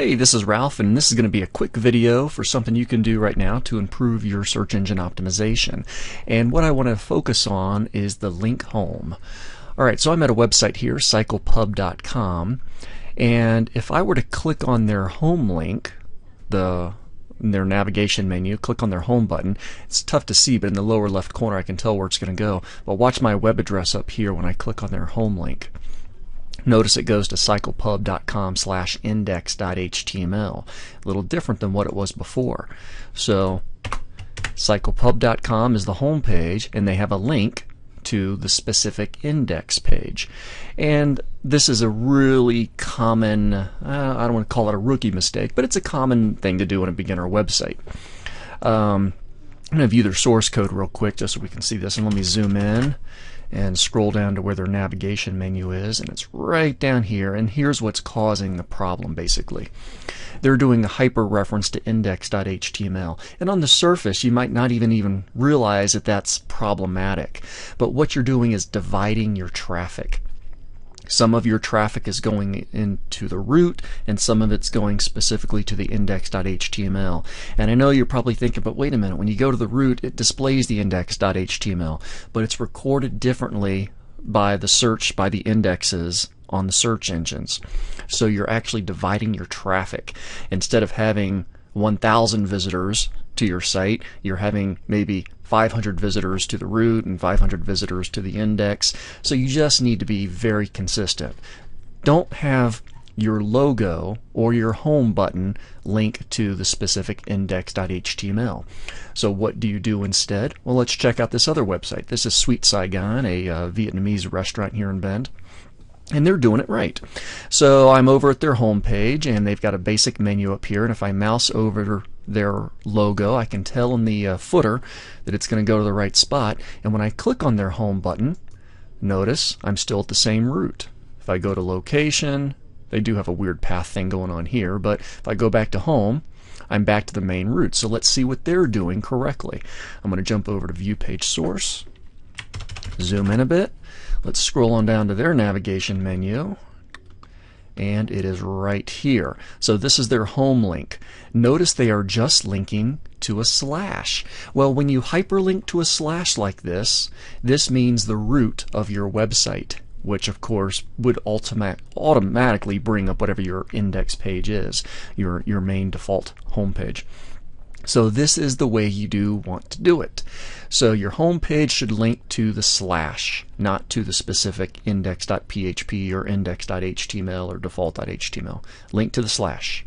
Hey, this is Ralph, and this is going to be a quick video for something you can do right now to improve your search engine optimization. And what I want to focus on is the link home. Alright, so I'm at a website here, cyclepub.com, and if I were to click on their home link, the their navigation menu, click on their home button. It's tough to see, but in the lower left corner I can tell where it's going to go. But watch my web address up here when I click on their home link. Notice it goes to cyclepub.com slash index.html. A little different than what it was before. So cyclepub.com is the home page and they have a link to the specific index page. And this is a really common, uh, I don't want to call it a rookie mistake, but it's a common thing to do on a beginner website. Um, I'm going to view their source code real quick just so we can see this. And let me zoom in and scroll down to where their navigation menu is and it's right down here and here's what's causing the problem basically. They're doing a hyper reference to index.html and on the surface you might not even even realize that that's problematic but what you're doing is dividing your traffic some of your traffic is going into the root, and some of it's going specifically to the index.html. And I know you're probably thinking, but wait a minute, when you go to the root, it displays the index.html, but it's recorded differently by the search, by the indexes on the search engines. So you're actually dividing your traffic. Instead of having 1,000 visitors to your site, you're having maybe 500 visitors to the root and 500 visitors to the index. So you just need to be very consistent. Don't have your logo or your home button link to the specific index.html. So what do you do instead? Well, let's check out this other website. This is Sweet Saigon, a uh, Vietnamese restaurant here in Bend and they're doing it right. So I'm over at their home page and they've got a basic menu up here and if I mouse over their logo I can tell in the uh, footer that it's going to go to the right spot and when I click on their home button notice I'm still at the same root. If I go to location they do have a weird path thing going on here but if I go back to home I'm back to the main root. So let's see what they're doing correctly. I'm going to jump over to view page source zoom in a bit Let's scroll on down to their navigation menu and it is right here. So this is their home link. Notice they are just linking to a slash. Well, when you hyperlink to a slash like this, this means the root of your website, which of course would automatically bring up whatever your index page is, your, your main default home page. So this is the way you do want to do it. So your home page should link to the slash, not to the specific index.php or index.html or default.html. Link to the slash.